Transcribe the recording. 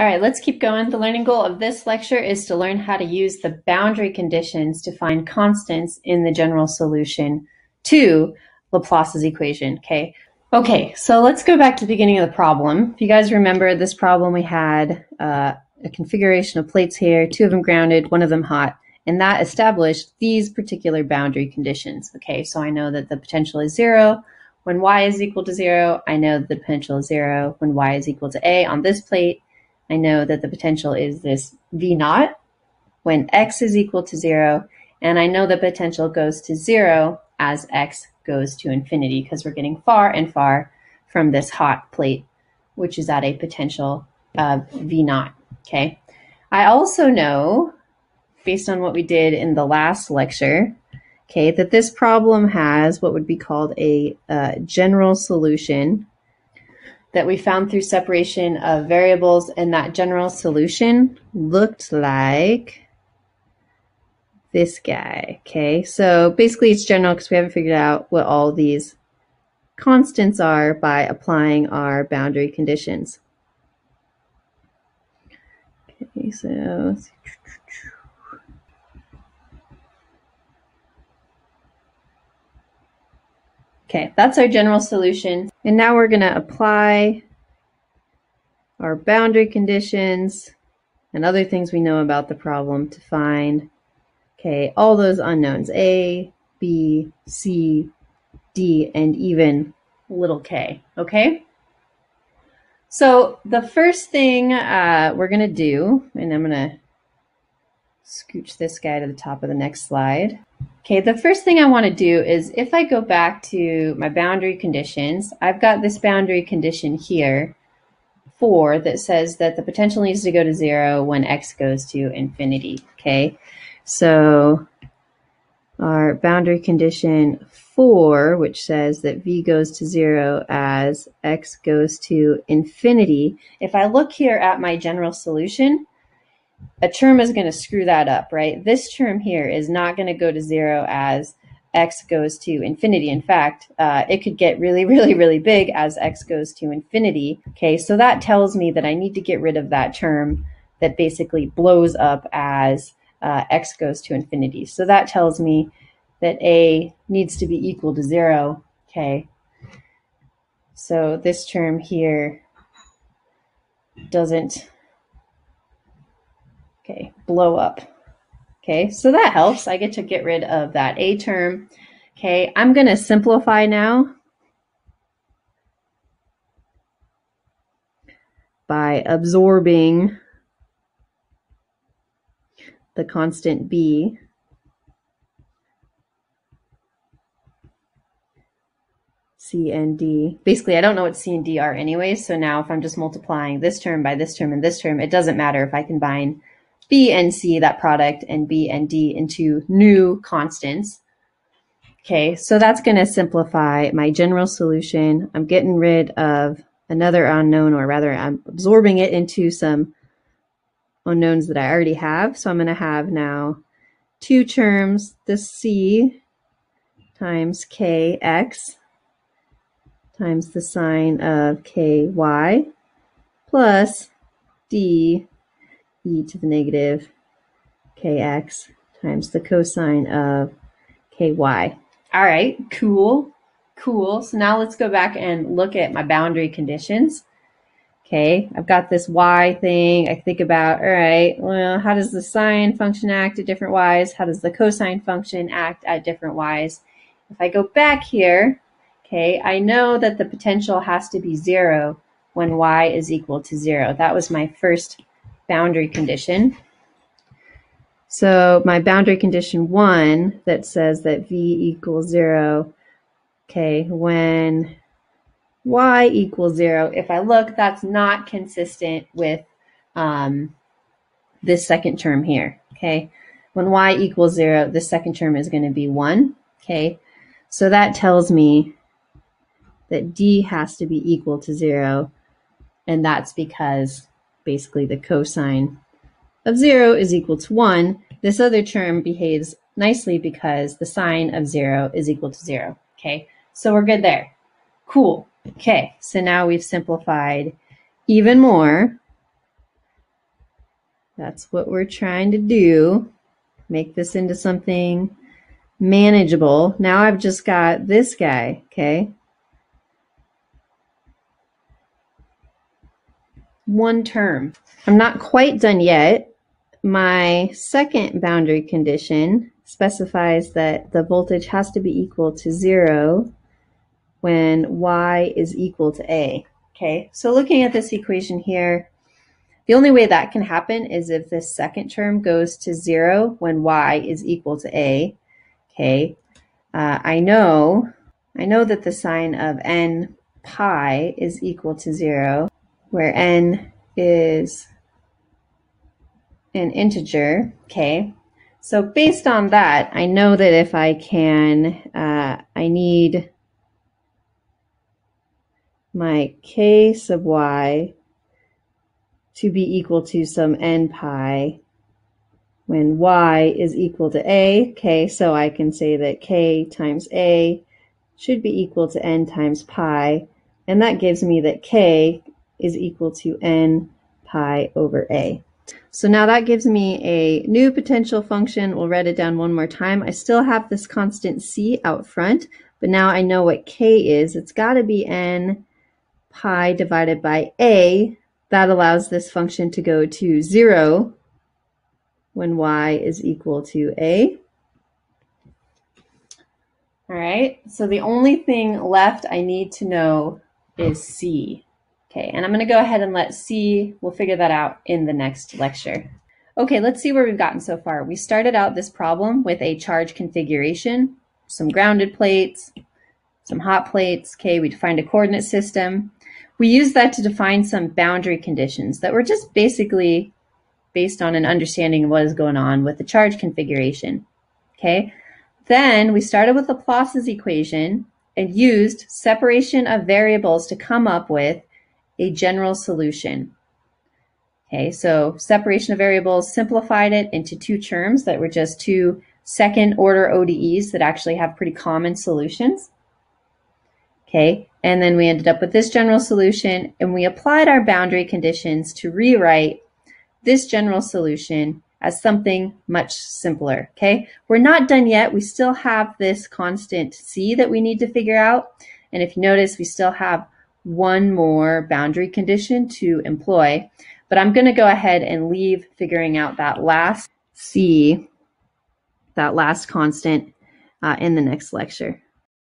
All right, let's keep going. The learning goal of this lecture is to learn how to use the boundary conditions to find constants in the general solution to Laplace's equation, okay? Okay, so let's go back to the beginning of the problem. If you guys remember this problem, we had uh, a configuration of plates here, two of them grounded, one of them hot, and that established these particular boundary conditions, okay? So I know that the potential is zero, when y is equal to zero, I know the potential is zero. When y is equal to a on this plate, I know that the potential is this V naught when x is equal to zero, and I know the potential goes to zero as x goes to infinity because we're getting far and far from this hot plate, which is at a potential of V naught, okay? I also know, based on what we did in the last lecture, okay, that this problem has what would be called a uh, general solution that we found through separation of variables, and that general solution looked like this guy. Okay, so basically it's general because we haven't figured out what all these constants are by applying our boundary conditions. Okay, so Okay, that's our general solution. And now we're going to apply our boundary conditions and other things we know about the problem to find, okay, all those unknowns, A, B, C, D, and even little k, okay? So the first thing uh, we're going to do, and I'm going to scooch this guy to the top of the next slide. Okay, the first thing I want to do is if I go back to my boundary conditions, I've got this boundary condition here, 4, that says that the potential needs to go to 0 when x goes to infinity. Okay, so our boundary condition 4, which says that v goes to 0 as x goes to infinity, if I look here at my general solution, a term is going to screw that up, right? This term here is not going to go to zero as x goes to infinity. In fact, uh, it could get really, really, really big as x goes to infinity. Okay, so that tells me that I need to get rid of that term that basically blows up as uh, x goes to infinity. So that tells me that a needs to be equal to zero. Okay, so this term here doesn't Okay, blow up. Okay, so that helps. I get to get rid of that A term. Okay, I'm going to simplify now by absorbing the constant B. C and D. Basically, I don't know what C and D are anyway, so now if I'm just multiplying this term by this term and this term, it doesn't matter if I combine B and C, that product, and B and D into new constants. Okay, so that's going to simplify my general solution. I'm getting rid of another unknown, or rather, I'm absorbing it into some unknowns that I already have. So I'm going to have now two terms, the C times kx times the sine of ky plus d e to the negative kx times the cosine of ky. All right, cool, cool. So now let's go back and look at my boundary conditions. Okay, I've got this y thing. I think about, all right, well, how does the sine function act at different y's? How does the cosine function act at different y's? If I go back here, okay, I know that the potential has to be zero when y is equal to zero. That was my first boundary condition. So my boundary condition one that says that v equals zero, okay, when y equals zero, if I look, that's not consistent with um, this second term here, okay? When y equals zero, the second term is going to be one, okay? So that tells me that d has to be equal to zero, and that's because basically the cosine of 0 is equal to 1. This other term behaves nicely because the sine of 0 is equal to 0. Okay, so we're good there. Cool. Okay, so now we've simplified even more. That's what we're trying to do. Make this into something manageable. Now I've just got this guy, okay? One term. I'm not quite done yet. My second boundary condition specifies that the voltage has to be equal to zero when y is equal to a. Okay, so looking at this equation here, the only way that can happen is if this second term goes to zero when y is equal to a. Okay, uh, I know, I know that the sine of n pi is equal to zero, where n is an integer. Okay, so based on that, I know that if I can, uh, I need my k sub y to be equal to some n pi when y is equal to a. Okay, so I can say that k times a should be equal to n times pi, and that gives me that k is equal to n pi over a. So now that gives me a new potential function. We'll write it down one more time. I still have this constant c out front, but now I know what k is. It's got to be n pi divided by a, that allows this function to go to 0 when y is equal to a. All right, so the only thing left I need to know is c. Okay, and I'm going to go ahead and let c, we'll figure that out in the next lecture. Okay, let's see where we've gotten so far. We started out this problem with a charge configuration, some grounded plates, some hot plates. Okay, we defined a coordinate system. We used that to define some boundary conditions that were just basically based on an understanding of what is going on with the charge configuration. Okay, then we started with Laplace's equation and used separation of variables to come up with a general solution. Okay, so separation of variables simplified it into two terms that were just two second order ODEs that actually have pretty common solutions. Okay, and then we ended up with this general solution and we applied our boundary conditions to rewrite this general solution as something much simpler, okay? We're not done yet. We still have this constant c that we need to figure out. And if you notice, we still have one more boundary condition to employ. But I'm going to go ahead and leave figuring out that last c, that last constant, uh, in the next lecture.